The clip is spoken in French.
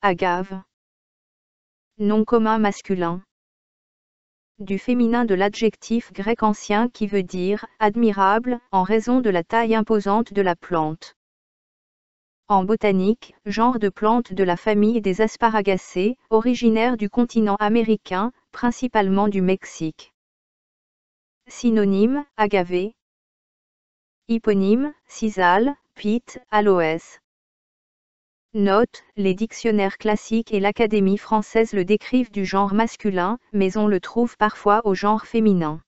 agave. Nom commun masculin. Du féminin de l'adjectif grec ancien qui veut dire admirable en raison de la taille imposante de la plante. En botanique, genre de plante de la famille des asparagacées, originaire du continent américain, principalement du Mexique. Synonyme, agave. Hyponyme, cisale, pite, aloès. Note, les dictionnaires classiques et l'Académie française le décrivent du genre masculin, mais on le trouve parfois au genre féminin.